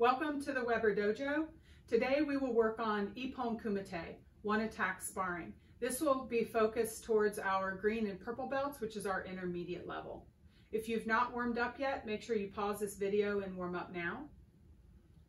Welcome to the Weber Dojo. Today we will work on Ippon Kumite, one attack sparring. This will be focused towards our green and purple belts, which is our intermediate level. If you've not warmed up yet, make sure you pause this video and warm up now.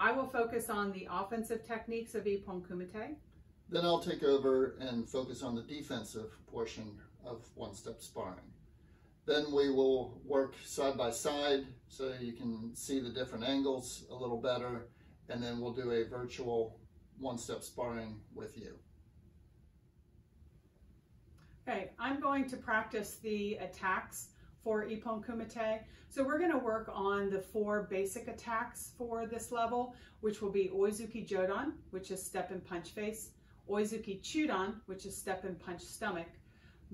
I will focus on the offensive techniques of Ippon Kumite. Then I'll take over and focus on the defensive portion of one-step sparring. Then we will work side by side so you can see the different angles a little better. And then we'll do a virtual one-step sparring with you. Okay, I'm going to practice the attacks for Ippon Kumite. So we're gonna work on the four basic attacks for this level, which will be Oizuki Jodan, which is step and punch face, Oizuki Chudan, which is step and punch stomach,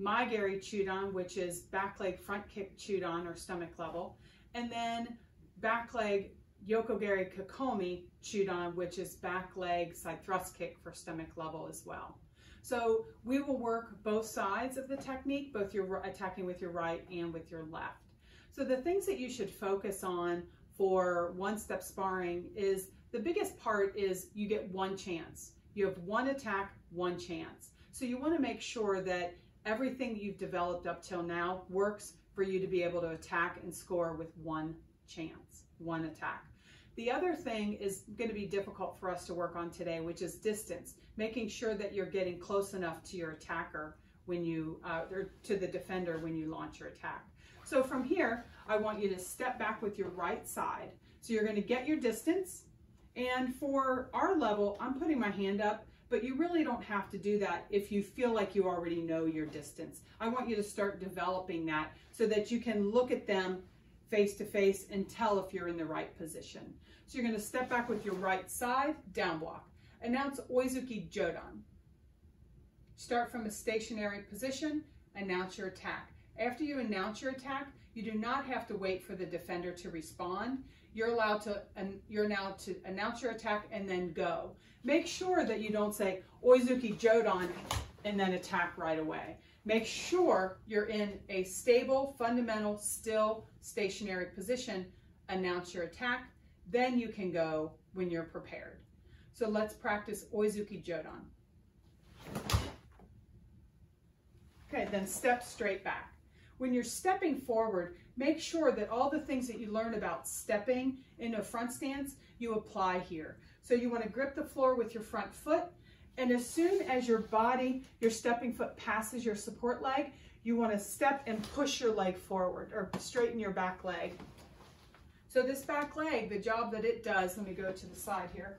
Maegeri Chudan, which is back leg front kick Chudan or stomach level, and then back leg Yoko Yokogeri Kikomi Chudan, which is back leg side thrust kick for stomach level as well. So we will work both sides of the technique, both your attacking with your right and with your left. So the things that you should focus on for one-step sparring is the biggest part is you get one chance. You have one attack, one chance. So you want to make sure that everything you've developed up till now works for you to be able to attack and score with one chance, one attack. The other thing is going to be difficult for us to work on today, which is distance, making sure that you're getting close enough to your attacker when you, uh, or to the defender when you launch your attack. So from here, I want you to step back with your right side. So you're going to get your distance. And for our level, I'm putting my hand up but you really don't have to do that if you feel like you already know your distance. I want you to start developing that so that you can look at them face to face and tell if you're in the right position. So you're going to step back with your right side, down block. Announce Oizuki Jodan. Start from a stationary position, announce your attack. After you announce your attack, you do not have to wait for the defender to respond. You're allowed to, and you're now to announce your attack and then go. Make sure that you don't say Oizuki Jodan and then attack right away. Make sure you're in a stable, fundamental, still stationary position. Announce your attack. Then you can go when you're prepared. So let's practice Oizuki Jodan. Okay, then step straight back. When you're stepping forward, make sure that all the things that you learn about stepping in a front stance, you apply here. So you want to grip the floor with your front foot. And as soon as your body, your stepping foot passes your support leg, you want to step and push your leg forward or straighten your back leg. So this back leg, the job that it does, let me go to the side here,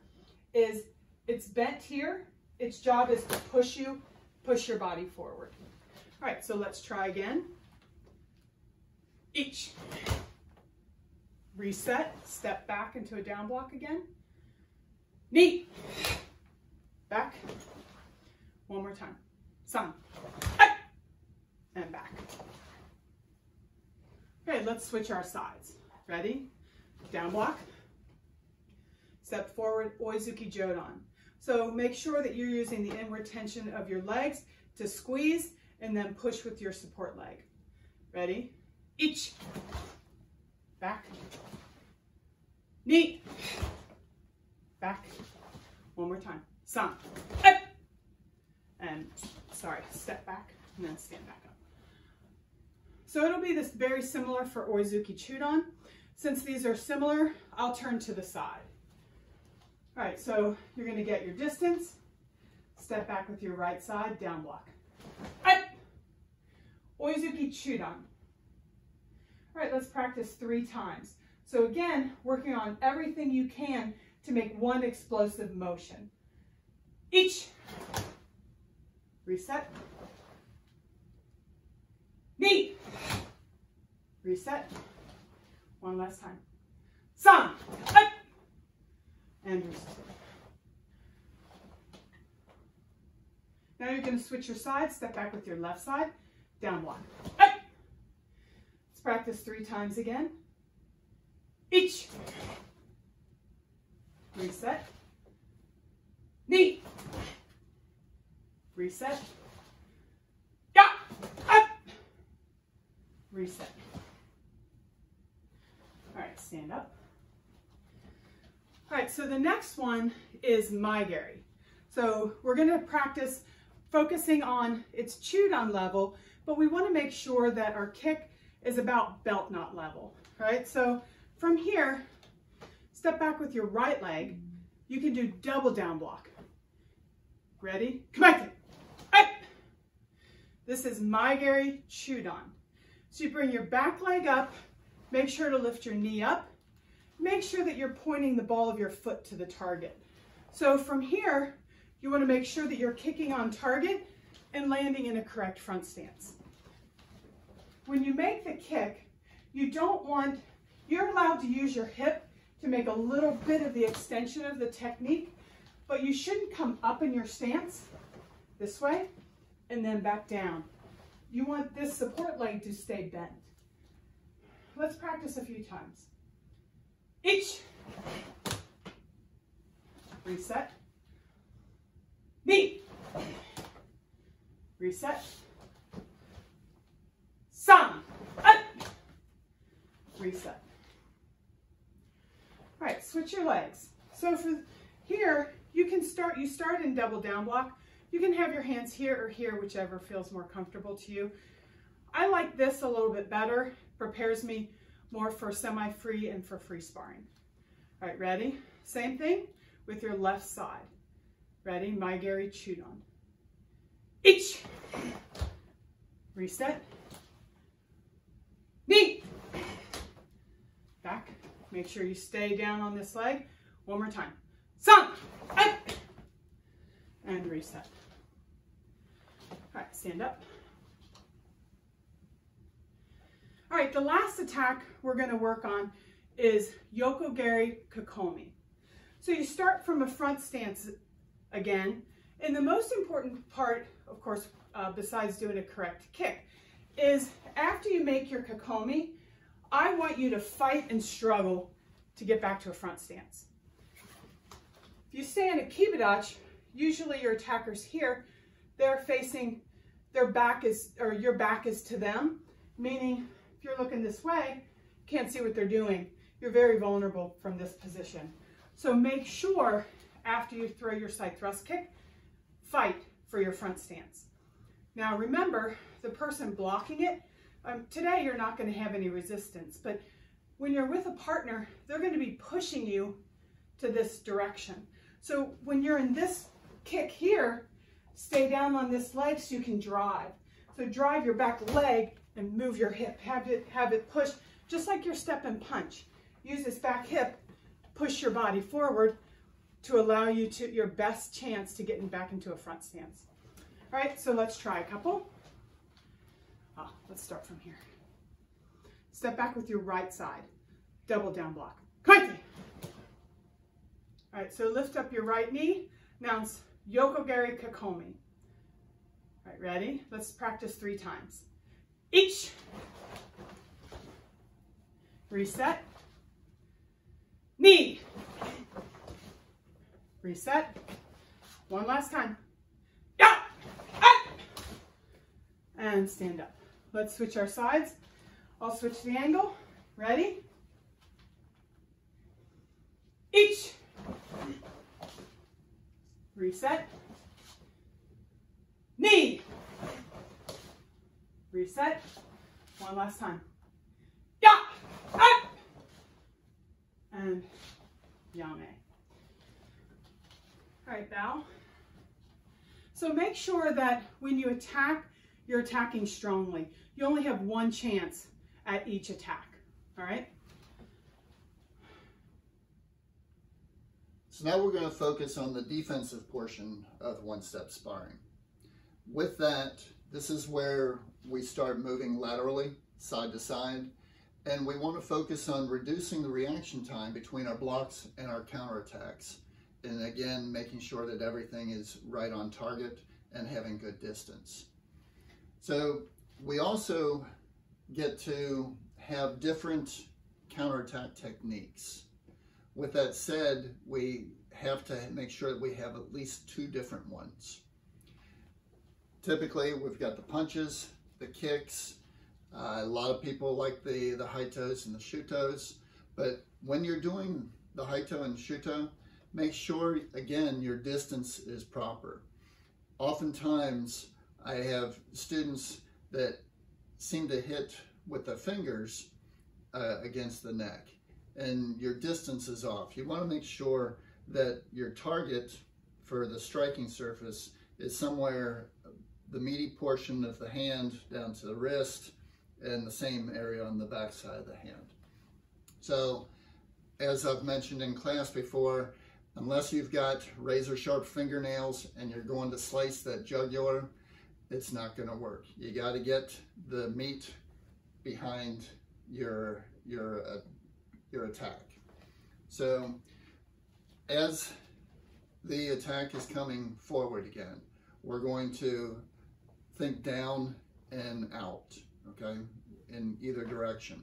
is it's bent here. Its job is to push you, push your body forward. All right, so let's try again. Each. Reset, step back into a down block again. Knee. Back. One more time. Sun. And back. Okay, let's switch our sides. Ready? Down block. Step forward, Oizuki Jodan. So make sure that you're using the inward tension of your legs to squeeze and then push with your support leg. Ready? Each. Back. Knee back. One more time. Up. And sorry, step back and then stand back up. So it'll be this very similar for Oizuki Chudan. Since these are similar, I'll turn to the side. All right, so you're gonna get your distance, step back with your right side, down block. Oizuki Chudan. All right, let's practice three times. So again, working on everything you can to make one explosive motion. Each. Reset. Knee. Reset. One last time. San. Up. And reset. Now you're going to switch your side. Step back with your left side. Down block. Practice three times again. Each reset, knee, reset, yeah, up, reset. All right, stand up. All right, so the next one is Maegeri. So we're gonna practice focusing on its chudan level, but we wanna make sure that our kick is about belt knot level, right? So from here, step back with your right leg. You can do double down block. Ready? Come back. Up. This is Maegeri Chudan. So you bring your back leg up, make sure to lift your knee up, make sure that you're pointing the ball of your foot to the target. So from here, you wanna make sure that you're kicking on target and landing in a correct front stance. When you make the kick, you don't want, you're allowed to use your hip to make a little bit of the extension of the technique, but you shouldn't come up in your stance this way and then back down. You want this support leg to stay bent. Let's practice a few times. Each. Reset. Knee. Reset. Sun. Up. Reset. All right, switch your legs. So for here, you can start, you start in double down block. You can have your hands here or here, whichever feels more comfortable to you. I like this a little bit better, prepares me more for semi-free and for free sparring. All right, ready? Same thing with your left side. Ready? Maegeri Chudan. Each. Reset. Knee. Back. Make sure you stay down on this leg. One more time. Sun. Up. And reset. All right, stand up. All right, the last attack we're gonna work on is Yokogeri Kokomi. So you start from a front stance again, and the most important part, of course, uh, besides doing a correct kick, is after you make your Kokomi, I want you to fight and struggle to get back to a front stance. If you stay in a Kibadachi, usually your attackers here, they're facing, their back is, or your back is to them, meaning if you're looking this way, can't see what they're doing. You're very vulnerable from this position. So make sure after you throw your side thrust kick, fight for your front stance. Now remember, the person blocking it, um, today you're not going to have any resistance, but when you're with a partner, they're going to be pushing you to this direction. So when you're in this kick here, stay down on this leg so you can drive. So drive your back leg and move your hip. Have it, have it push, just like your step and punch. Use this back hip, push your body forward to allow you to your best chance to getting back into a front stance. All right, so let's try a couple. Let's start from here. Step back with your right side. Double down block. All right, so lift up your right knee. Now it's Yokogeri Kokomi. All right, ready? Let's practice three times. Each. Reset. Knee. Reset. One last time. Yeah. Up. And stand up. Let's switch our sides. I'll switch the angle. Ready? Each. Reset. Knee. Reset. One last time. Yeah. Up. And yame. All right, bow. So make sure that when you attack, you're attacking strongly. You only have one chance at each attack, all right? So now we're going to focus on the defensive portion of one-step sparring. With that, this is where we start moving laterally, side to side, and we want to focus on reducing the reaction time between our blocks and our counterattacks. And again, making sure that everything is right on target and having good distance. So we also get to have different counterattack techniques. With that said, we have to make sure that we have at least two different ones. Typically, we've got the punches, the kicks. Uh, a lot of people like the, the high haitos and the shutos, but when you're doing the high Haito and Shuto, make sure, again, your distance is proper. Oftentimes, I have students that seem to hit with the fingers uh, against the neck and your distance is off. You want to make sure that your target for the striking surface is somewhere the meaty portion of the hand down to the wrist and the same area on the back side of the hand. So as I've mentioned in class before, unless you've got razor sharp fingernails and you're going to slice that jugular, it's not going to work. You got to get the meat behind your your uh, your attack. So as the attack is coming forward again, we're going to think down and out, okay, in either direction.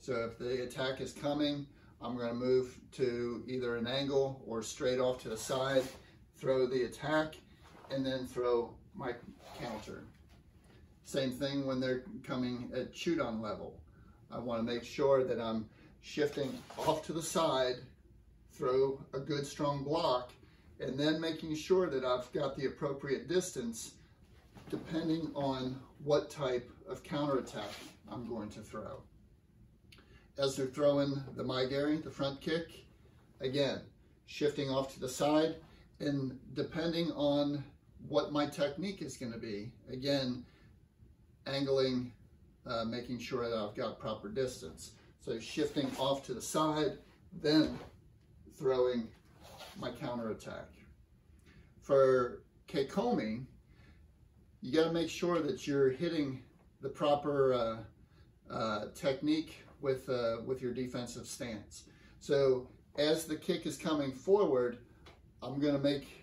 So if the attack is coming, I'm going to move to either an angle or straight off to the side, throw the attack, and then throw my counter. Same thing when they're coming at Chudan level. I want to make sure that I'm shifting off to the side, throw a good strong block, and then making sure that I've got the appropriate distance depending on what type of counterattack I'm going to throw. As they're throwing the Maegeri, the front kick, again, shifting off to the side, and depending on what my technique is going to be, again, angling, uh, making sure that I've got proper distance. So shifting off to the side, then throwing my counterattack. For keikomi, you got to make sure that you're hitting the proper uh, uh, technique with, uh, with your defensive stance. So as the kick is coming forward, I'm going to make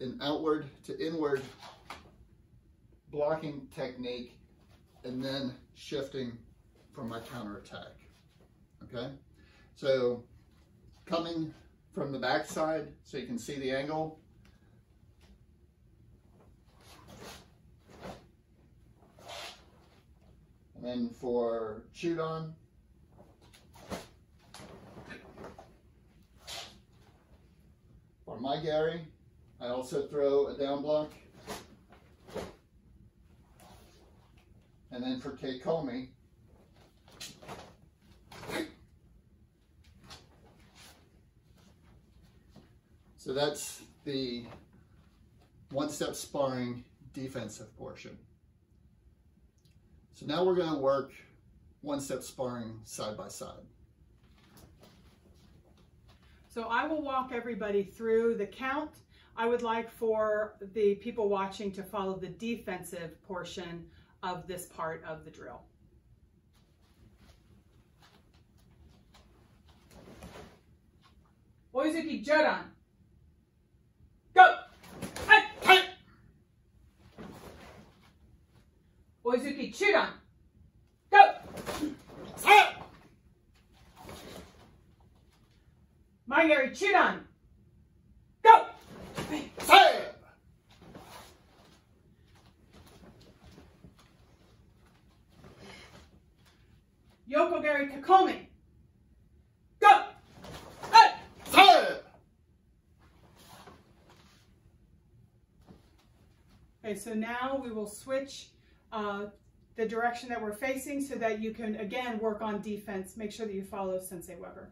an outward to inward blocking technique and then shifting for my counterattack. Okay, so coming from the backside so you can see the angle. And then for Chudan, for Maegeri, I also throw a down block. And then for Keikomi, So that's the one-step sparring defensive portion. So now we're going to work one-step sparring side by side. So I will walk everybody through the count. I would like for the people watching to follow the defensive portion of this part of the drill. Oizuki Jodan. Go! Oizuki Chudan. Go! Say Maegeri Chudan. Go! Say Yokogeri Keikomi. Okay, so now we will switch uh, the direction that we're facing so that you can, again, work on defense. Make sure that you follow Sensei Weber.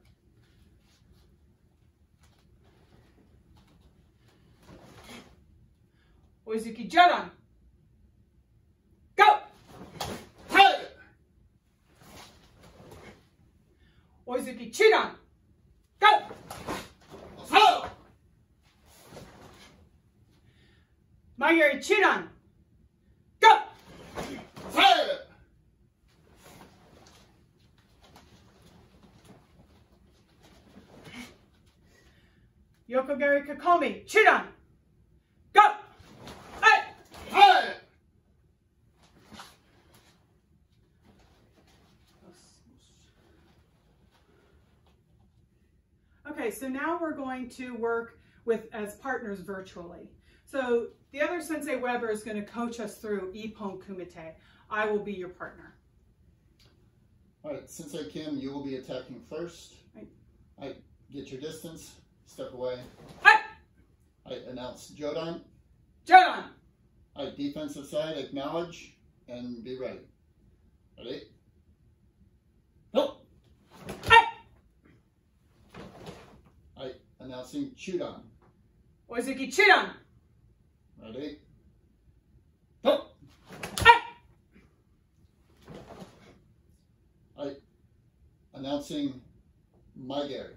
Oizuki Jodan. Go! Hey! Oizuki Maegeri Chudan. Go! Fire! Yokogeri Keikomi. Chudan. Go! Hey! Fire! Okay, so now we're going to work with as partners virtually. So the other Sensei Weber is going to coach us through Ippon Kumite. I will be your partner. All right, Sensei Kim, you will be attacking first. Right. I get your distance, step away. Hi. I announce Jodan. Jodan. I defensive side, acknowledge, and be ready. Ready? Hi. I announcing Chudan. Oizuki Chudan. Ready? Go. Hi. I announcing Maegeri.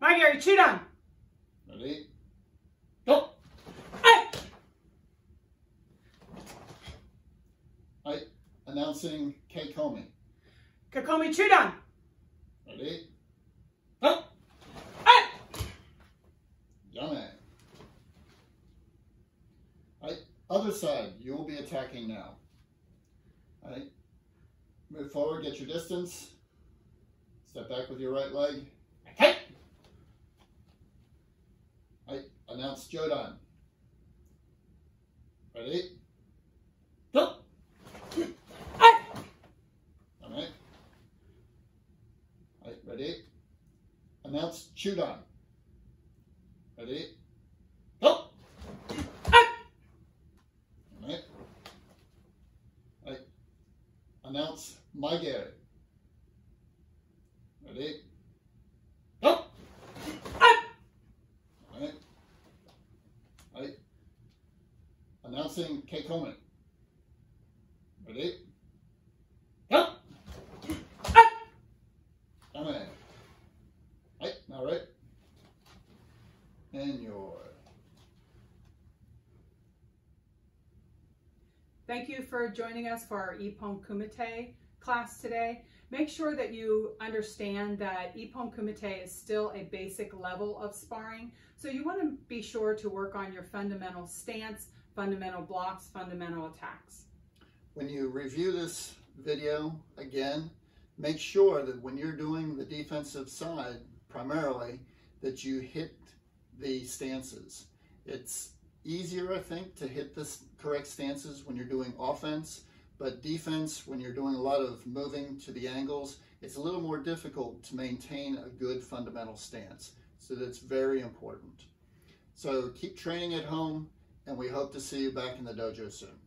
My Gary Chudan. Ready? Go. Hi. I announcing Kei Komi. Kakomi Chudan. Ready? Go. Hi. Yummy. Right, other side, you will be attacking now. Right, move forward, get your distance. Step back with your right leg. Okay. Right, announce Jodan. Ready? Go. All right. Right, ready? Announce Chudan. Ready? Go. Hi. Right. Right. Announce Maegeri. Ready? Go. Right. Right. Announcing Keikomi. Ready? Go. Hi. Amen. Right, now right. And your Thank you for joining us for our Ippon Kumite class today. Make sure that you understand that Ippon Kumite is still a basic level of sparring. So you want to be sure to work on your fundamental stance, fundamental blocks, fundamental attacks. when you review this video again, make sure that when you're doing the defensive side primarily, that you hit the stances. It's easier, I think, to hit the correct stances when you're doing offense, but defense, when you're doing a lot of moving to the angles, it's a little more difficult to maintain a good fundamental stance. So that's very important. So keep training at home, and we hope to see you back in the dojo soon.